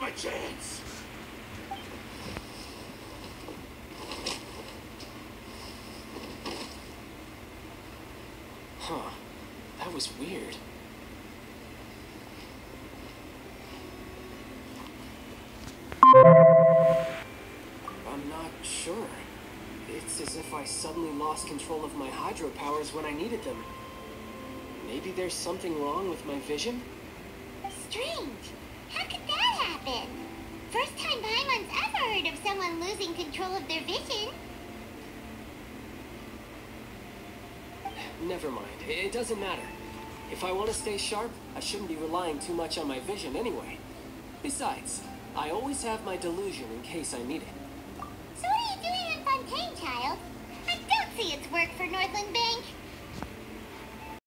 My chance. Huh. That was weird. I'm not sure. It's as if I suddenly lost control of my hydro powers when I needed them. Maybe there's something wrong with my vision? Strange. Heard of someone losing control of their vision. Never mind. It doesn't matter. If I want to stay sharp, I shouldn't be relying too much on my vision anyway. Besides, I always have my delusion in case I need it.